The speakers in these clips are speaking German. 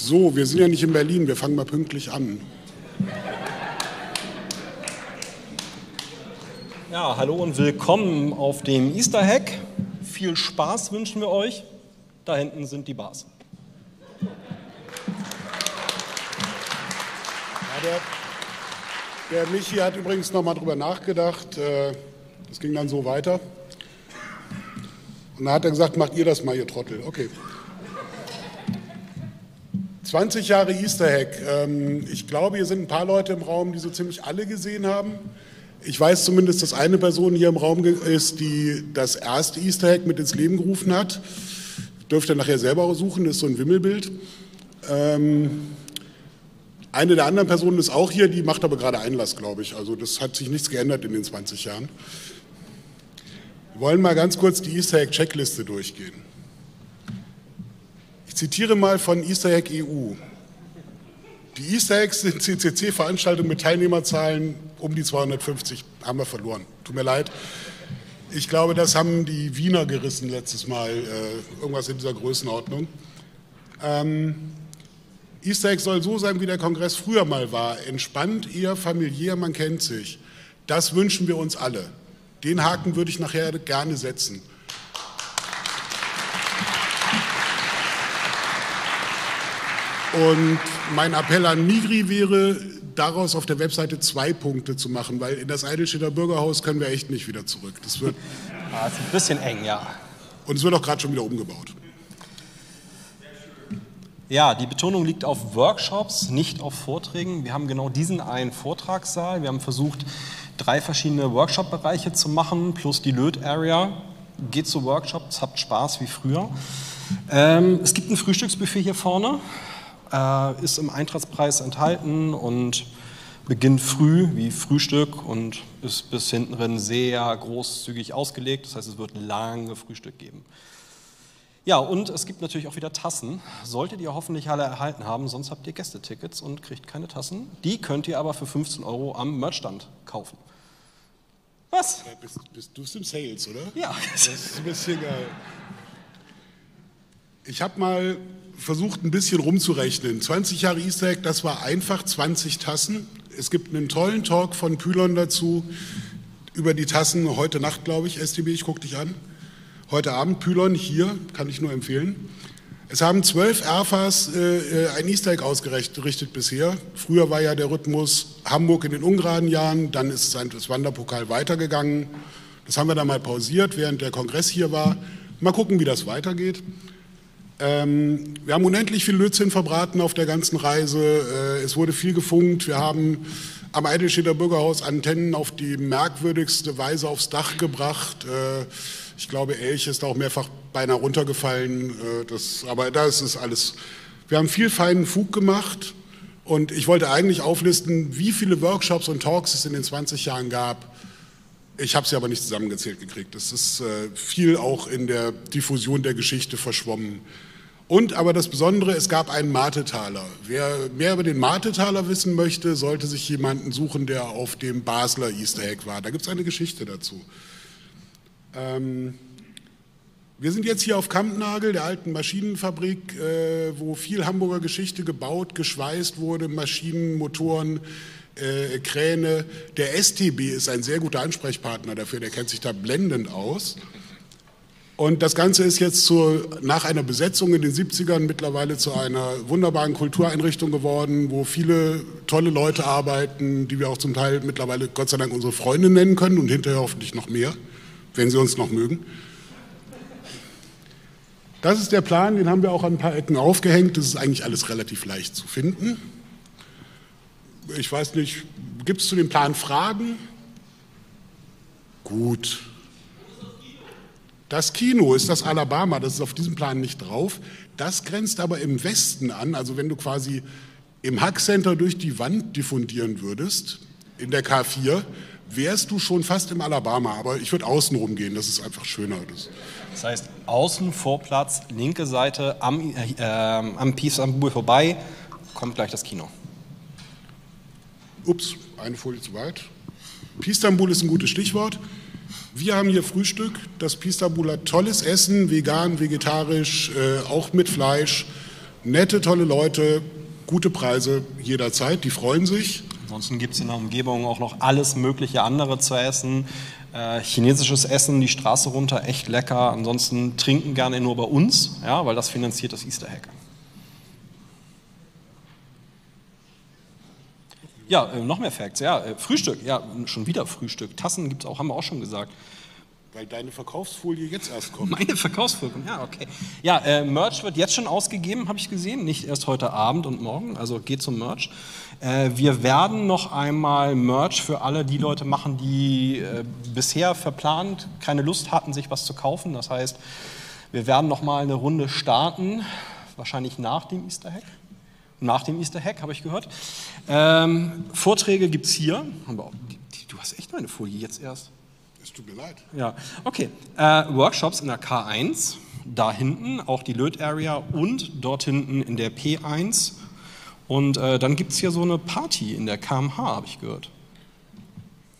So, wir sind ja nicht in Berlin, wir fangen mal pünktlich an. Ja, hallo und willkommen auf dem Easter Hack. Viel Spaß wünschen wir euch. Da hinten sind die Bars. Ja, der, der Michi hat übrigens nochmal drüber nachgedacht. Äh, das ging dann so weiter. Und dann hat er gesagt, macht ihr das mal, ihr Trottel. Okay. 20 Jahre Easter Hack. Ähm, ich glaube, hier sind ein paar Leute im Raum, die so ziemlich alle gesehen haben. Ich weiß zumindest, dass eine Person hier im Raum ist, die das erste Easter Hack mit ins Leben gerufen hat. Dürft ihr nachher selber suchen, das ist so ein Wimmelbild. Ähm, eine der anderen Personen ist auch hier, die macht aber gerade Einlass, glaube ich. Also das hat sich nichts geändert in den 20 Jahren. Wir wollen mal ganz kurz die Easter Egg Checkliste durchgehen. Zitiere mal von Easter Egg EU. Die Easter Eggs sind CCC-Veranstaltungen mit Teilnehmerzahlen um die 250. Haben wir verloren. Tut mir leid. Ich glaube, das haben die Wiener gerissen letztes Mal, äh, irgendwas in dieser Größenordnung. Ähm, Easter Egg soll so sein, wie der Kongress früher mal war. Entspannt, eher familiär, man kennt sich. Das wünschen wir uns alle. Den Haken würde ich nachher gerne setzen. Und mein Appell an Migri wäre, daraus auf der Webseite zwei Punkte zu machen, weil in das Eidelstädter Bürgerhaus können wir echt nicht wieder zurück. Das wird. Ah, ist ein bisschen eng, ja. Und es wird auch gerade schon wieder umgebaut. Ja, die Betonung liegt auf Workshops, nicht auf Vorträgen. Wir haben genau diesen einen Vortragssaal. Wir haben versucht, drei verschiedene Workshop-Bereiche zu machen, plus die Löt-Area. Geht zu Workshops, habt Spaß wie früher. Ähm, es gibt ein Frühstücksbuffet hier vorne, äh, ist im Eintrittspreis enthalten und beginnt früh wie Frühstück und ist bis hinten drin sehr großzügig ausgelegt. Das heißt, es wird lange Frühstück geben. Ja, und es gibt natürlich auch wieder Tassen. Solltet ihr hoffentlich alle erhalten haben, sonst habt ihr Gästetickets und kriegt keine Tassen. Die könnt ihr aber für 15 Euro am Merchstand kaufen. Was? Bist, bist du im Sales, oder? Ja. Das ist ein bisschen geil. Ich habe mal versucht, ein bisschen rumzurechnen. 20 Jahre Easter Egg, das war einfach 20 Tassen. Es gibt einen tollen Talk von Pylon dazu über die Tassen heute Nacht, glaube ich, STB, ich gucke dich an. Heute Abend Pylon hier, kann ich nur empfehlen. Es haben zwölf Erfas äh, äh, ein Easter Egg ausgerichtet bisher. Früher war ja der Rhythmus Hamburg in den ungeraden Jahren, dann ist ein Wanderpokal weitergegangen. Das haben wir dann mal pausiert, während der Kongress hier war. Mal gucken, wie das weitergeht. Ähm, wir haben unendlich viel Lötzinn verbraten auf der ganzen Reise. Äh, es wurde viel gefunkt. Wir haben am Eidelstädter Bürgerhaus Antennen auf die merkwürdigste Weise aufs Dach gebracht. Äh, ich glaube, Elch ist auch mehrfach beinahe runtergefallen. Äh, das, aber da ist es alles. Wir haben viel feinen Fug gemacht und ich wollte eigentlich auflisten, wie viele Workshops und Talks es in den 20 Jahren gab. Ich habe sie aber nicht zusammengezählt gekriegt. Es ist äh, viel auch in der Diffusion der Geschichte verschwommen. Und aber das Besondere, es gab einen Martetaler. Wer mehr über den Martetaler wissen möchte, sollte sich jemanden suchen, der auf dem Basler Easter Egg war. Da gibt es eine Geschichte dazu. Ähm, wir sind jetzt hier auf Kampnagel, der alten Maschinenfabrik, äh, wo viel Hamburger Geschichte gebaut, geschweißt wurde, Maschinen, Motoren, äh, Kräne. Der STB ist ein sehr guter Ansprechpartner dafür, der kennt sich da blendend aus. Und das Ganze ist jetzt zu, nach einer Besetzung in den 70ern mittlerweile zu einer wunderbaren Kultureinrichtung geworden, wo viele tolle Leute arbeiten, die wir auch zum Teil mittlerweile Gott sei Dank unsere Freunde nennen können und hinterher hoffentlich noch mehr wenn Sie uns noch mögen. Das ist der Plan, den haben wir auch an ein paar Ecken aufgehängt. Das ist eigentlich alles relativ leicht zu finden. Ich weiß nicht, gibt es zu dem Plan Fragen? Gut. Das Kino ist das Alabama, das ist auf diesem Plan nicht drauf. Das grenzt aber im Westen an, also wenn du quasi im Hack Center durch die Wand diffundieren würdest, in der K4, wärst du schon fast im Alabama, aber ich würde außen rumgehen, das ist einfach schöner. Das, das heißt, außen Vorplatz, linke Seite am, äh, am Pisambul vorbei, kommt gleich das Kino. Ups, eine Folie zu weit. Pistambul ist ein gutes Stichwort. Wir haben hier Frühstück. Das Pistambul hat tolles Essen, vegan, vegetarisch, äh, auch mit Fleisch. Nette, tolle Leute, gute Preise jederzeit, die freuen sich. Ansonsten gibt es in der Umgebung auch noch alles mögliche andere zu essen. Äh, chinesisches Essen die Straße runter, echt lecker. Ansonsten trinken gerne nur bei uns, ja, weil das finanziert das Easter Hack. Ja, äh, noch mehr Facts. Ja, äh, Frühstück. Ja, schon wieder Frühstück. Tassen gibt es auch, haben wir auch schon gesagt. Weil deine Verkaufsfolie jetzt erst kommt. Meine Verkaufsfolie, ja, okay. Ja, äh, Merch wird jetzt schon ausgegeben, habe ich gesehen. Nicht erst heute Abend und morgen, also geht zum Merch. Äh, wir werden noch einmal Merch für alle die Leute machen, die äh, bisher verplant keine Lust hatten, sich was zu kaufen. Das heißt, wir werden noch mal eine Runde starten, wahrscheinlich nach dem Easter Hack. Nach dem Easter Hack, habe ich gehört. Ähm, Vorträge gibt es hier. Du hast echt meine Folie jetzt erst. Es tut mir leid. Ja, okay. Äh, Workshops in der K1, da hinten, auch die Löt-Area und dort hinten in der P1. Und äh, dann gibt es hier so eine Party in der KMH, habe ich gehört.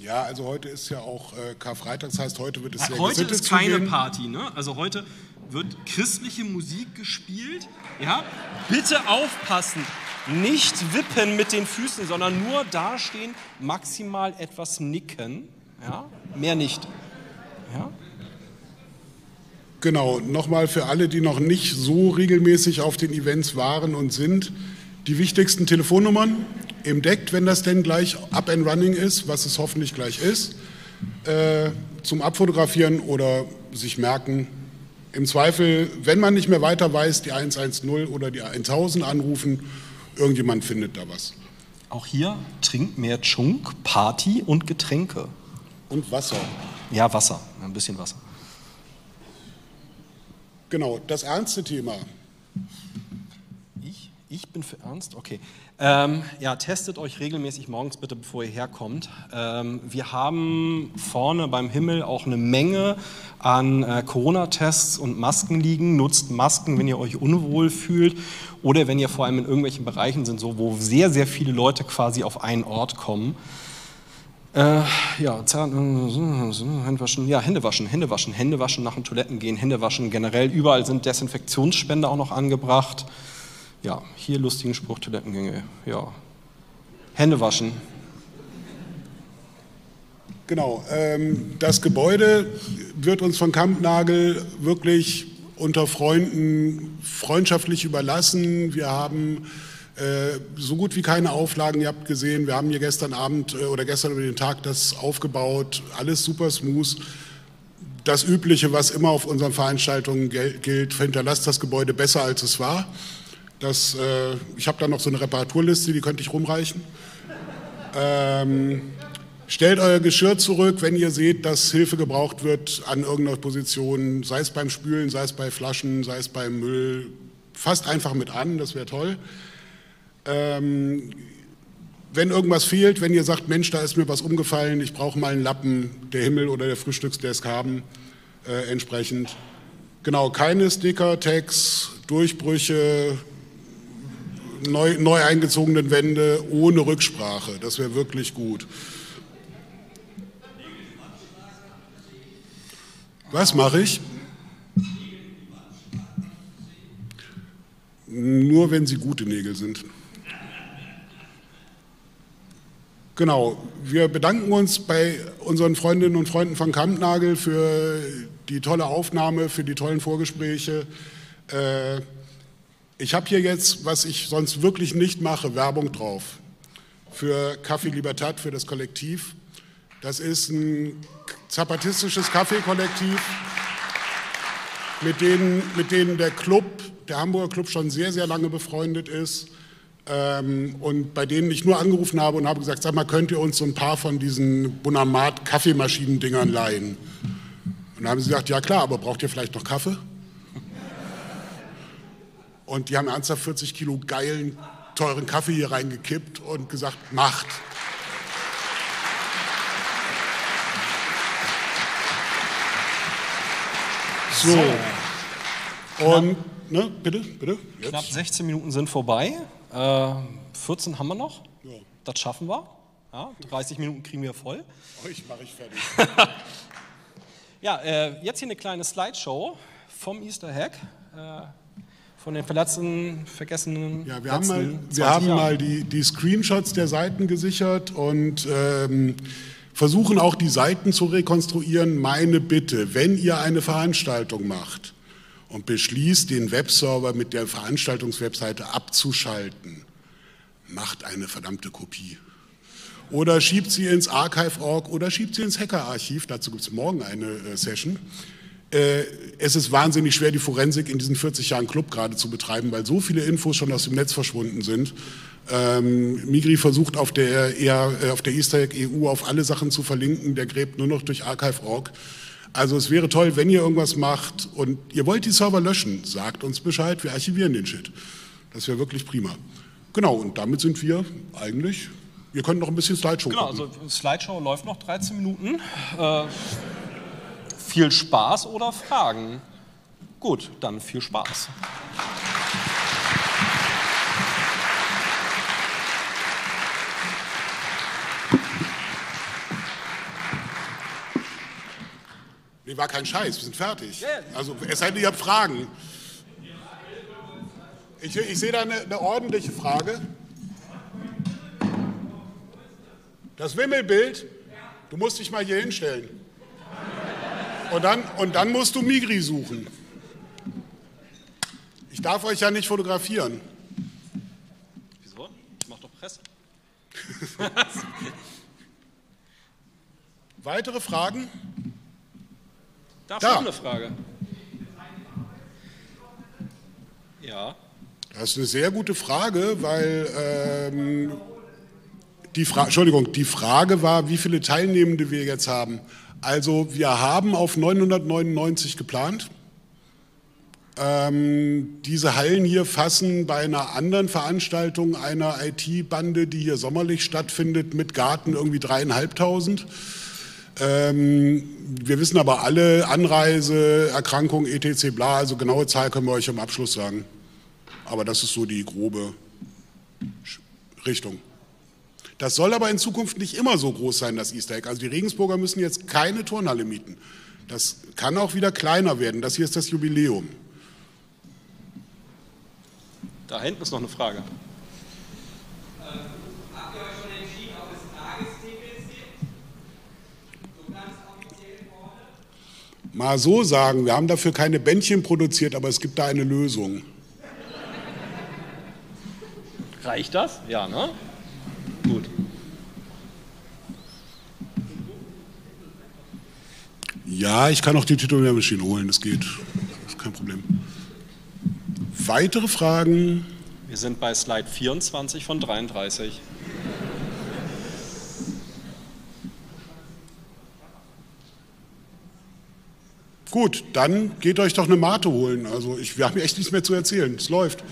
Ja, also heute ist ja auch äh, Karfreitag, das heißt, heute wird es sehr Heute ist keine zugehen. Party, ne? Also heute wird christliche Musik gespielt. Ja, bitte aufpassen. Nicht wippen mit den Füßen, sondern nur dastehen, maximal etwas nicken. Ja, mehr nicht. Ja? Genau, nochmal für alle, die noch nicht so regelmäßig auf den Events waren und sind, die wichtigsten Telefonnummern im Deck, wenn das denn gleich up and running ist, was es hoffentlich gleich ist, äh, zum Abfotografieren oder sich merken. Im Zweifel, wenn man nicht mehr weiter weiß, die 110 oder die 1000 anrufen, irgendjemand findet da was. Auch hier trinkt mehr Chunk, Party und Getränke. Und Wasser. Ja, Wasser, ein bisschen Wasser. Genau, das ernste Thema. Ich? Bin für ernst? Okay. Ähm, ja, testet euch regelmäßig morgens bitte, bevor ihr herkommt. Ähm, wir haben vorne beim Himmel auch eine Menge an äh, Corona-Tests und Masken liegen. Nutzt Masken, wenn ihr euch unwohl fühlt oder wenn ihr vor allem in irgendwelchen Bereichen sind, so, wo sehr, sehr viele Leute quasi auf einen Ort kommen. Äh, ja, äh, Hände waschen, ja, Hände waschen, Hände waschen, Hände waschen nach dem Toiletten gehen, Hände waschen generell. Überall sind Desinfektionsspender auch noch angebracht. Ja, hier lustigen Spruch, Toilettengänge, ja. Hände waschen. Genau, ähm, das Gebäude wird uns von Kampnagel wirklich unter Freunden freundschaftlich überlassen. Wir haben äh, so gut wie keine Auflagen, ihr habt gesehen, wir haben hier gestern Abend äh, oder gestern über den Tag das aufgebaut, alles super smooth. Das Übliche, was immer auf unseren Veranstaltungen gilt, hinterlasst das Gebäude besser, als es war. Das, äh, ich habe da noch so eine Reparaturliste, die könnte ich rumreichen. Ähm, stellt euer Geschirr zurück, wenn ihr seht, dass Hilfe gebraucht wird an irgendeiner Position, sei es beim Spülen, sei es bei Flaschen, sei es beim Müll. Fasst einfach mit an, das wäre toll. Ähm, wenn irgendwas fehlt, wenn ihr sagt, Mensch, da ist mir was umgefallen, ich brauche mal einen Lappen, der Himmel oder der Frühstücksdesk haben, äh, entsprechend. Genau, keine Sticker, Tags, Durchbrüche, neu, neu eingezogenen Wände ohne Rücksprache. Das wäre wirklich gut. Was mache ich? Nur wenn sie gute Nägel sind. Genau, wir bedanken uns bei unseren Freundinnen und Freunden von Kampnagel für die tolle Aufnahme, für die tollen Vorgespräche. Äh, ich habe hier jetzt, was ich sonst wirklich nicht mache, Werbung drauf für Café Libertad, für das Kollektiv. Das ist ein zapatistisches Kaffeekollektiv, mit denen, mit denen der Club, der Hamburger Club schon sehr, sehr lange befreundet ist. Ähm, und bei denen ich nur angerufen habe und habe gesagt, sag mal, könnt ihr uns so ein paar von diesen Bonamat Kaffeemaschinendingern leihen? Und dann haben sie gesagt, ja klar, aber braucht ihr vielleicht noch Kaffee? Und die haben ernsthaft 40 Kilo geilen, teuren Kaffee hier reingekippt und gesagt, macht. So. Und, ne, bitte, bitte. Jetzt. Knapp 16 Minuten sind vorbei. Äh, 14 haben wir noch. Ja. Das schaffen wir. Ja, 30 Minuten kriegen wir voll. Euch mache ich fertig. ja, äh, jetzt hier eine kleine Slideshow vom Easter Hack. Äh, von den verletzten, vergessenen. Ja, wir haben mal, wir haben mal die, die Screenshots der Seiten gesichert und ähm, versuchen auch die Seiten zu rekonstruieren. Meine Bitte, wenn ihr eine Veranstaltung macht und beschließt, den Webserver mit der Veranstaltungswebseite abzuschalten, macht eine verdammte Kopie. Oder schiebt sie ins Archive.org oder schiebt sie ins Hackerarchiv. Dazu gibt es morgen eine äh, Session. Äh, es ist wahnsinnig schwer, die Forensik in diesen 40 Jahren Club gerade zu betreiben, weil so viele Infos schon aus dem Netz verschwunden sind. Ähm, Migri versucht auf der, eher, äh, auf der Easter Egg EU auf alle Sachen zu verlinken, der gräbt nur noch durch Archive.org. Also es wäre toll, wenn ihr irgendwas macht und ihr wollt die Server löschen, sagt uns Bescheid, wir archivieren den Shit. Das wäre wirklich prima. Genau, und damit sind wir eigentlich, ihr könnt noch ein bisschen Slideshow Genau, gucken. also Slideshow läuft noch 13 Minuten. Äh viel Spaß oder Fragen? Gut, dann viel Spaß. Nee, war kein Scheiß, wir sind fertig. Also es sei denn, ihr habt Fragen. Ich, ich sehe da eine, eine ordentliche Frage. Das Wimmelbild, du musst dich mal hier hinstellen. Und dann, und dann musst du Migri suchen. Ich darf euch ja nicht fotografieren. Wieso? Ich mach doch Presse. Weitere Fragen? Da ist noch eine Frage. Ja. Das ist eine sehr gute Frage, weil ähm, die, Fra Entschuldigung, die Frage war, wie viele Teilnehmende wir jetzt haben. Also wir haben auf 999 geplant. Ähm, diese Hallen hier fassen bei einer anderen Veranstaltung einer IT-Bande, die hier sommerlich stattfindet, mit Garten irgendwie dreieinhalbtausend. Ähm, wir wissen aber alle Anreise, Erkrankung, etc. bla, also genaue Zahl können wir euch im Abschluss sagen. Aber das ist so die grobe Richtung. Das soll aber in Zukunft nicht immer so groß sein, das Easter Egg. Also die Regensburger müssen jetzt keine Turnhalle mieten. Das kann auch wieder kleiner werden. Das hier ist das Jubiläum. Da hinten ist noch eine Frage. Mal so sagen, wir haben dafür keine Bändchen produziert, aber es gibt da eine Lösung. Reicht das? Ja, ne? Ja, ich kann auch die Titulärmaschine holen, das geht. Das ist kein Problem. Weitere Fragen? Wir sind bei Slide 24 von 33. Gut, dann geht euch doch eine Mate holen. Also ich, wir haben echt nichts mehr zu erzählen. Es läuft.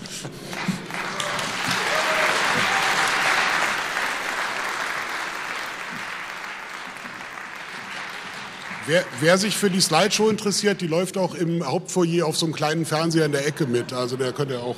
Wer, wer, sich für die Slideshow interessiert, die läuft auch im Hauptfoyer auf so einem kleinen Fernseher in der Ecke mit. Also der könnte auch